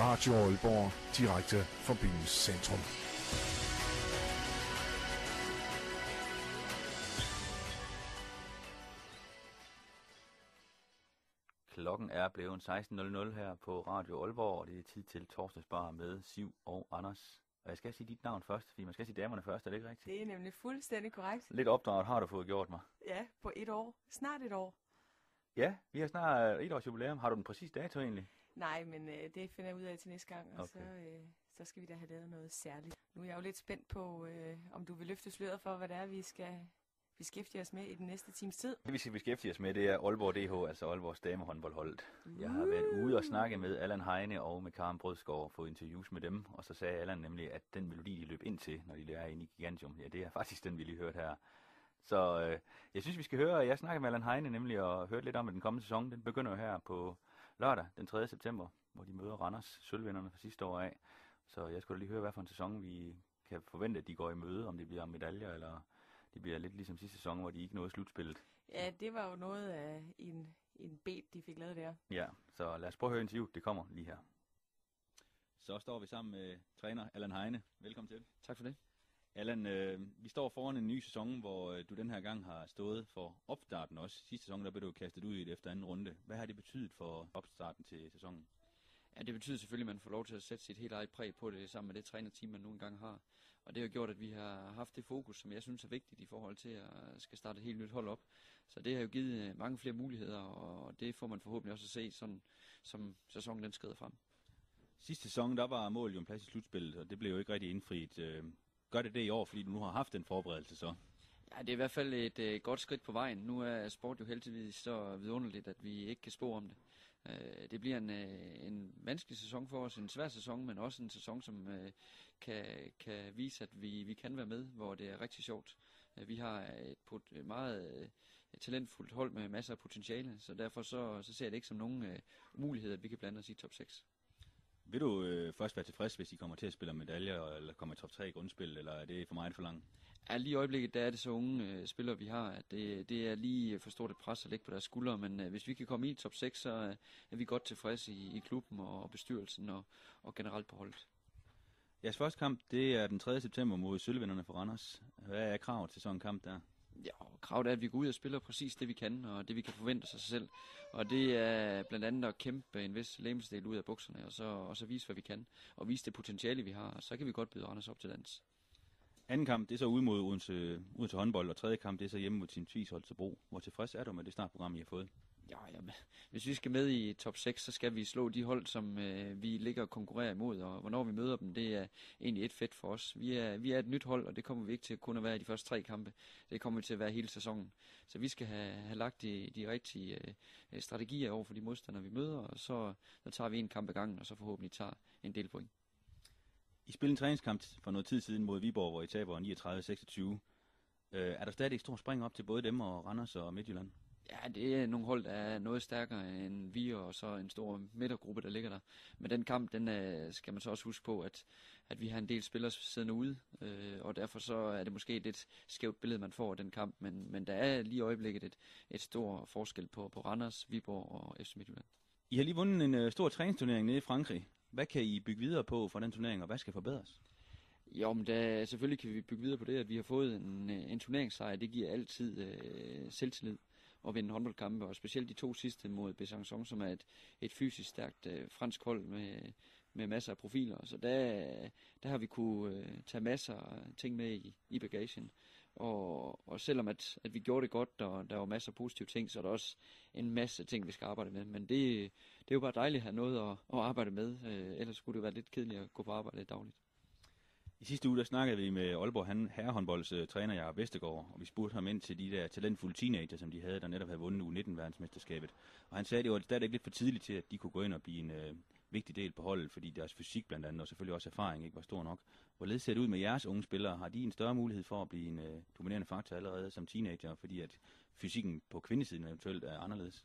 Radio Aalborg, direkte fra byens centrum. Klokken er blevet 16.00 her på Radio Aalborg, og det er tid til torsdagsbar med Siv og Anders. Og jeg skal sige dit navn først, fordi man skal sige damerne først, er det ikke rigtigt? Det er nemlig fuldstændig korrekt. Lidt opdraget har du fået gjort mig. Ja, på et år. Snart et år. Ja, vi har snart et års jubilæum. Har du den præcis dato egentlig? Nej, men øh, det finder jeg ud af til næste gang, og Okay. så, øh, så skal vi da have lavet noget særligt. Nu er jeg jo lidt spændt på, øh, om du vil løfte sløret for, hvad det er, vi skal beskæftige os med i den næste times tid. Det vi skal beskæftige os med, det er Aalborg DH, altså Aalborgs damehåndboldholdet. Jeg har været ude og snakke med Allan Heine og med Karen Brødskov og fået interviews med dem, og så sagde Allan nemlig, at den melodi, de løb ind til, når de er inde i Gigantium, ja, det er faktisk den, vi lige hørte her. Så øh, jeg synes, vi skal høre, jeg snakkede med Allan Heine nemlig, og hørte lidt om, at den kommende sæson, den begynder jo her på lørdag, den 3. september, hvor de møder Randers, sølvvinderne fra sidste år af. Så jeg skulle da lige høre, hvad for en sæson vi kan forvente, at de går i møde, om det bliver medaljer, eller det bliver lidt ligesom sidste sæson, hvor de ikke nåede slutspillet. Ja, det var jo noget af en, en bed, de fik lavet der. Ja, så lad os prøve at høre interviewet. Det kommer lige her. Så står vi sammen med træner Allan Heine. Velkommen til. Tak for det. Allan, øh, vi står foran en ny sæson, hvor øh, du den her gang har stået for opstarten også. Sidste sæson, der blev du kastet ud i det efter anden runde. Hvad har det betydet for opstarten til sæsonen? Ja, det betyder selvfølgelig, at man får lov til at sætte sit helt eget præg på det, sammen med det trænerteam, man nu engang har. Og det har gjort, at vi har haft det fokus, som jeg synes er vigtigt i forhold til at skal starte et helt nyt hold op. Så det har jo givet øh, mange flere muligheder, og det får man forhåbentlig også at se, sådan, som sæsonen den skrider frem. Sidste sæson, der var målet jo en plads i slutspillet, og det blev jo ikke rigtig indfriet. Gør det det i år, fordi du nu har haft den forberedelse så? Ja, det er i hvert fald et øh, godt skridt på vejen. Nu er sport jo heldigvis så vidunderligt, at vi ikke kan spå om det. Øh, det bliver en, øh, en vanskelig sæson for os, en svær sæson, men også en sæson, som øh, kan, kan vise, at vi, vi kan være med, hvor det er rigtig sjovt. Øh, vi har et, pot- et meget øh, et talentfuldt hold med masser af potentiale, så derfor så, så ser jeg det ikke som nogen øh, umulighed, at vi kan blande os i top 6. Vil du øh, først være tilfreds, hvis I kommer til at spille medaljer, eller kommer i top 3 i grundspil, eller er det for meget for langt? Ja, lige i øjeblikket, der er det så unge øh, spillere, vi har, at det, det er lige for stort et pres at lægge på deres skuldre, men øh, hvis vi kan komme i top 6, så øh, er vi godt tilfredse i, i klubben og, og bestyrelsen og, og generelt på holdet. Jeres første kamp, det er den 3. september mod Sølvvinderne for Randers. Hvad er kravet til sådan en kamp der? Ja, kravet er, at vi går ud og spiller præcis det, vi kan, og det, vi kan forvente sig selv. Og det er blandt andet at kæmpe en vis lægemsdel ud af bukserne, og så, og så vise, hvad vi kan, og vise det potentiale, vi har, og så kan vi godt byde Randers op til dans. Anden kamp, det er så ude mod Odense, Odense håndbold, og tredje kamp, det er så hjemme mod Team Tvis Holstebro. Hvor tilfreds er du med det startprogram, I har fået? Ja, jamen, hvis vi skal med i top 6, så skal vi slå de hold, som øh, vi ligger og konkurrerer imod, og hvornår vi møder dem, det er egentlig et fedt for os. Vi er, vi er et nyt hold, og det kommer vi ikke til kun at være i de første tre kampe. Det kommer vi til at være hele sæsonen. Så vi skal have, have lagt de, de rigtige øh, strategier over for de modstandere, vi møder, og så, så tager vi en kamp ad gangen, og så forhåbentlig tager en del point. I spillede en træningskamp for noget tid siden mod Viborg, hvor I taber 39-26. Øh, er der stadig et stort spring op til både dem og Randers og Midtjylland? Ja, det er nogle hold, der er noget stærkere end vi, og så en stor midtergruppe, der ligger der. Men den kamp, den øh, skal man så også huske på, at, at vi har en del spillere siddende ude, øh, og derfor så er det måske et lidt skævt billede, man får af den kamp, men, men der er lige i øjeblikket et, et stor forskel på, på Randers, Viborg og FC Midtjylland. I har lige vundet en øh, stor træningsturnering nede i Frankrig. Hvad kan I bygge videre på for den turnering, og hvad skal forbedres? Jo, men der, selvfølgelig kan vi bygge videre på det, at vi har fået en, øh, en turneringssejr. Det giver altid øh, selvtillid at vinde håndboldkampe, og specielt de to sidste mod Besançon, som er et, et fysisk stærkt øh, fransk hold med, med masser af profiler. Så der, der har vi kunne øh, tage masser af ting med i, i bagagen. Og, og selvom at, at vi gjorde det godt, og der var masser af positive ting, så er der også en masse ting, vi skal arbejde med. Men det, det er jo bare dejligt at have noget at, at arbejde med. Øh, ellers skulle det være lidt kedeligt at gå på arbejde dagligt. I sidste uge der snakkede vi med Aalborg han, herrehåndbolds uh, træner Jacob Vestergaard, og vi spurgte ham ind til de der talentfulde teenager, som de havde, der netop havde vundet U19-verdensmesterskabet. Og han sagde, at det var stadig lidt for tidligt til, at de kunne gå ind og blive en uh, vigtig del på holdet, fordi deres fysik blandt andet, og selvfølgelig også erfaring, ikke var stor nok. Hvorledes ser det ud med jeres unge spillere? Har de en større mulighed for at blive en uh, dominerende faktor allerede som teenager, fordi at fysikken på kvindesiden eventuelt er anderledes?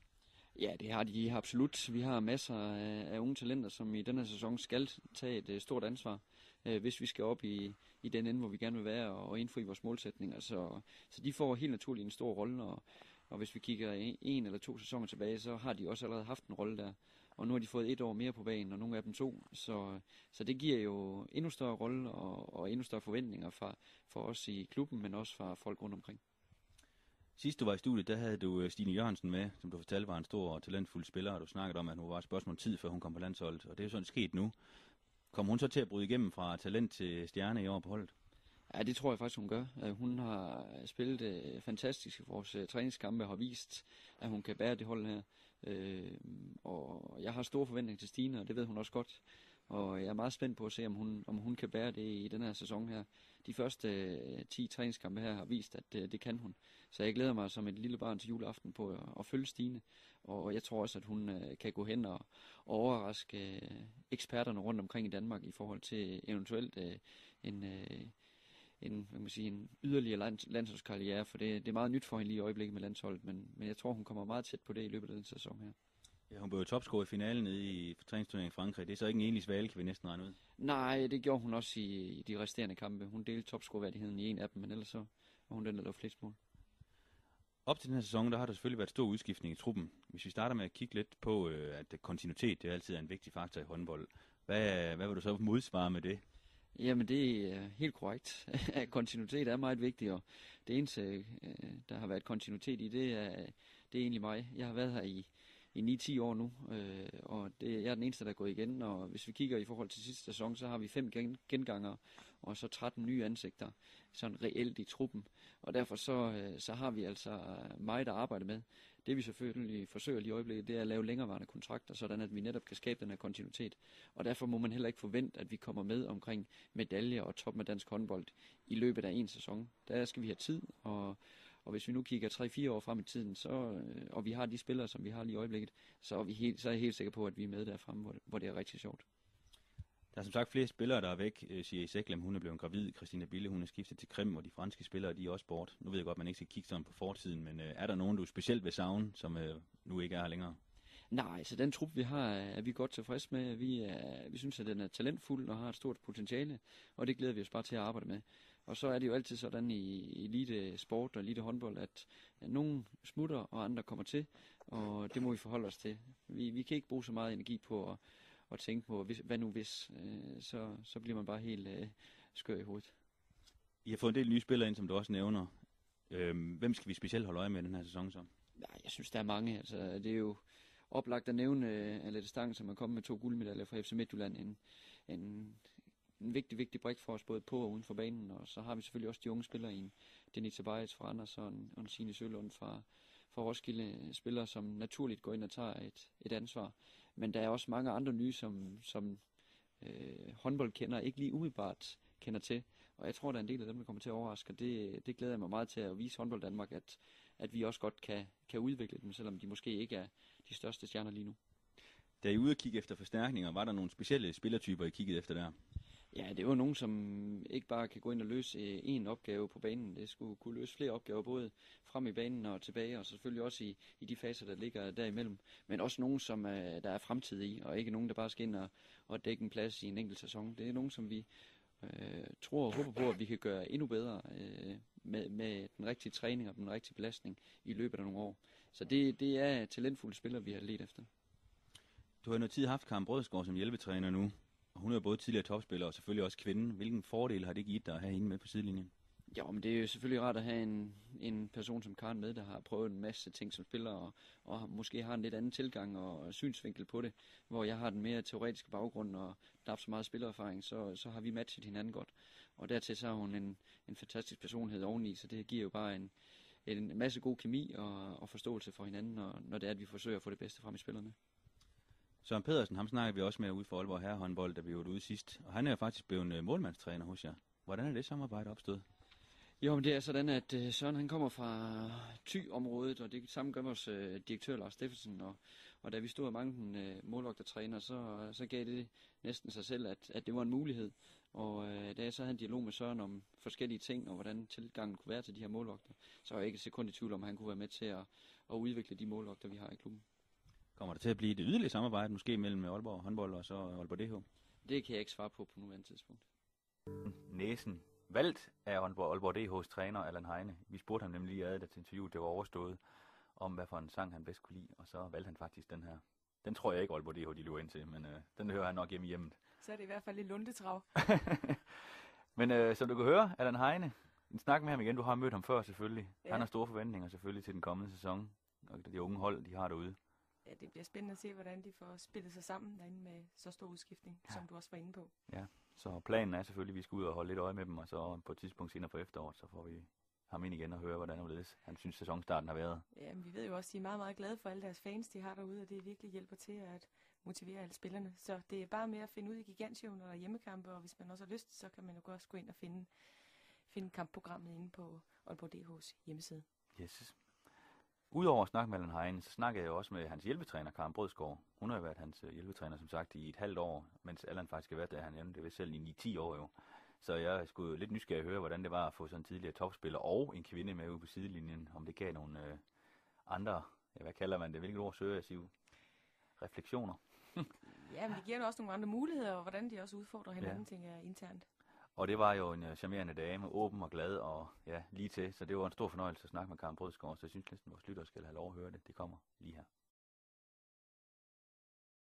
Ja, det har de absolut. Vi har masser af, af unge talenter, som i denne sæson skal tage et stort ansvar, øh, hvis vi skal op i, i den ende, hvor vi gerne vil være og, og indfri vores målsætninger. Så, så de får helt naturligt en stor rolle, og, og hvis vi kigger en, en eller to sæsoner tilbage, så har de også allerede haft en rolle der. og nu har de fået et år mere på banen, og nogle af dem to. Så, så det giver jo endnu større rolle og, og endnu større forventninger fra, for os i klubben, men også fra folk rundt omkring. Sidst du var i studiet, der havde du øh, Stine Jørgensen med, som du fortalte var en stor og talentfuld spiller, og du snakkede om, at hun var et spørgsmål tid, før hun kom på landsholdet, og det er jo sådan sket nu. Kommer hun så til at bryde igennem fra talent til stjerne i år på holdet? Ja, det tror jeg faktisk, hun gør. Øh, hun har spillet øh, fantastisk i vores øh, træningskampe og har vist, at hun kan bære det hold her. Øh, og jeg har store forventninger til Stine, og det ved hun også godt. Og jeg er meget spændt på at se, om hun, om hun kan bære det i den her sæson her. De første øh, 10 træningskampe her har vist, at det, det kan hun. Så jeg glæder mig som et lille barn til juleaften på at, at følge Stine. Og jeg tror også, at hun øh, kan gå hen og, og overraske øh, eksperterne rundt omkring i Danmark i forhold til eventuelt øh, en, øh, en, hvad kan man sige, en yderligere lands, landsholdskarriere. For det, det er meget nyt for hende lige i øjeblikket med landsholdet. Men, men jeg tror, hun kommer meget tæt på det i løbet af den sæson her. Ja, hun blev jo topscorer i finalen nede i træningsturneringen i Frankrig. Det er så ikke en enlig svale, kan vi næsten regne ud. Nej, det gjorde hun også i, i de resterende kampe. Hun delte topscoreværdigheden i en af dem, men ellers så var hun den, der lavede flest mål. Op til den her sæson, der har der selvfølgelig været stor udskiftning i truppen. Hvis vi starter med at kigge lidt på, øh, at kontinuitet det er altid en vigtig faktor i håndbold. Hvad, hvad vil du så modsvare med det? Jamen, det er helt korrekt. kontinuitet er meget vigtigt, og det eneste, øh, der har været kontinuitet i, det er, det er egentlig mig. Jeg har været her i i 9-10 år nu, øh, og det, jeg er den eneste, der er gået igen, og hvis vi kigger i forhold til sidste sæson, så har vi fem gen, genganger, og så 13 nye ansigter, sådan reelt i truppen, og derfor så, øh, så har vi altså meget at arbejde med. Det vi selvfølgelig forsøger lige i øjeblikket, det er at lave længerevarende kontrakter, sådan at vi netop kan skabe den her kontinuitet. Og derfor må man heller ikke forvente, at vi kommer med omkring medaljer og top med dansk håndbold i løbet af en sæson. Der skal vi have tid, og og hvis vi nu kigger 3-4 år frem i tiden, så, øh, og vi har de spillere, som vi har lige i øjeblikket, så er, vi helt, så er jeg helt sikker på, at vi er med derfremme, hvor, hvor det er rigtig sjovt. Der er som sagt flere spillere, der er væk. Øh, siger Seklem, hun er blevet gravid. Christina Bille, hun er skiftet til Krim, og de franske spillere, de er også bort. Nu ved jeg godt, at man ikke skal kigge sådan på fortiden, men øh, er der nogen, du specielt vil savne, som øh, nu ikke er her længere? Nej, så den trup, vi har, er vi godt tilfreds med. Vi, er, vi synes, at den er talentfuld og har et stort potentiale, og det glæder vi os bare til at arbejde med. Og så er det jo altid sådan i elite sport og elite håndbold, at nogen smutter, og andre kommer til, og det må vi forholde os til. Vi, vi kan ikke bruge så meget energi på at, at tænke på, hvis, hvad nu hvis, øh, så, så bliver man bare helt øh, skør i hovedet. I har fået en del nye spillere ind, som du også nævner. Øhm, hvem skal vi specielt holde øje med den her sæson så? Ja, jeg synes, der er mange. Altså, det er jo oplagt at nævne uh, Alette Stang, som er kommet med to guldmedaljer fra FC Midtjylland. En, en en vigtig, vigtig brik for os, både på og uden for banen. Og så har vi selvfølgelig også de unge spillere i en Denis Tobias fra Anders og en, og en Signe Sølund fra, fra Roskilde, spillere, som naturligt går ind og tager et, et ansvar. Men der er også mange andre nye, som, som øh, håndboldkender ikke lige umiddelbart kender til. Og jeg tror, der er en del af dem, der kommer til at overraske. Det, det glæder jeg mig meget til at vise håndbold Danmark, at, at vi også godt kan, kan udvikle dem, selvom de måske ikke er de største stjerner lige nu. Da I ude og kigge efter forstærkninger, var der nogle specielle spillertyper, I kiggede efter der? Ja, det var nogen, som ikke bare kan gå ind og løse øh, en opgave på banen. Det skulle kunne løse flere opgaver, både frem i banen og tilbage, og selvfølgelig også i, i de faser, der ligger derimellem. Men også nogen, som er, der er fremtid i, og ikke nogen, der bare skal ind og, og dække en plads i en enkelt sæson. Det er nogen, som vi øh, tror og håber på, at vi kan gøre endnu bedre øh, med, med den rigtige træning og den rigtige belastning i løbet af nogle år. Så det, det er talentfulde spillere, vi har let efter. Du har noget tid haft Karen Brødsgaard som hjælpetræner nu. Hun er jo både tidligere topspiller og selvfølgelig også kvinde. Hvilken fordel har det givet dig at have hende med på sidelinjen? Ja, men det er jo selvfølgelig rart at have en, en person som Karen med, der har prøvet en masse ting som spiller, og, og måske har en lidt anden tilgang og synsvinkel på det, hvor jeg har den mere teoretiske baggrund, og knap så meget spillererfaring, så, så har vi matchet hinanden godt. Og dertil så har hun en, en fantastisk personlighed oveni, så det giver jo bare en, en masse god kemi og, og forståelse for hinanden, når, når det er, at vi forsøger at få det bedste frem i spillerne. Søren Pedersen, ham snakker vi også med ude for Aalborg Herrehåndbold, da vi var ude sidst. Og han er jo faktisk blevet øh, målmandstræner hos jer. Hvordan er det samarbejde opstået? Jo, men det er sådan, at øh, Søren han kommer fra Thy-området, og det samme gør vores øh, direktør Lars Steffensen. Og, og da vi stod og manglede uh, øh, målvogtertræner, så, så gav det næsten sig selv, at, at det var en mulighed. Og øh, da jeg så havde en dialog med Søren om forskellige ting, og hvordan tilgangen kunne være til de her målvogter, så var jeg ikke et sekund i tvivl om, at han kunne være med til at, at udvikle de målvogter, vi har i klubben. Kommer der til at blive et yderligere samarbejde, måske mellem Aalborg håndbold og så Aalborg DH? Det kan jeg ikke svare på på nuværende tidspunkt. Næsen valgt af Aalborg DH's træner, Allan Heine. Vi spurgte ham nemlig lige ad, da til interviewet det var overstået, om hvad for en sang han bedst kunne lide, og så valgte han faktisk den her. den tror jeg ikke, Aalborg DH de løber ind til, men øh, den hører han nok hjemme i hjemmet. Så er det i hvert fald lidt lundetrav. men øh, som du kan høre, Allan Heine, en snak med ham igen. Du har mødt ham før selvfølgelig. Ja. Han har store forventninger selvfølgelig til den kommende sæson. Og de unge hold, de har derude. Ja, det bliver spændende at se, hvordan de får spillet sig sammen derinde med så stor udskiftning, ja. som du også var inde på. Så planen er selvfølgelig, at vi skal ud og holde lidt øje med dem, og så på et tidspunkt senere på efteråret, så får vi ham ind igen og høre, hvordan det han synes, sæsonstarten har været. Ja, men vi ved jo også, at de er meget, meget glade for alle deres fans, de har derude, og det virkelig hjælper til at motivere alle spillerne. Så det er bare med at finde ud i gigantshowen, når der er hjemmekampe, og hvis man også har lyst, så kan man jo også gå ind og finde, finde kampprogrammet inde på Aalborg DH's hjemmeside. Yes. Udover at snakke med Allan Heine, så snakkede jeg også med hans hjælpetræner, Karen Brødskov. Hun har jo været hans øh, hjælpetræner, som sagt, i et halvt år, mens Allan faktisk har været der, han nævnte det ved selv i 10 år jo. Så jeg skulle lidt nysgerrig at høre, hvordan det var at få sådan en tidligere topspiller og en kvinde med ude på sidelinjen, om det gav nogle øh, andre, ja, hvad kalder man det, hvilket ord søger jeg, Siv? Refleksioner. Ja, men det giver jo også nogle andre muligheder, og hvordan de også udfordrer hinanden, Ja. tænker jeg, internt. Og det var jo en øh, charmerende dame, åben og glad og ja, lige til. Så det var en stor fornøjelse at snakke med Karen Brødskov, så jeg synes næsten, vores lyttere skal have lov at høre det. Det kommer lige her.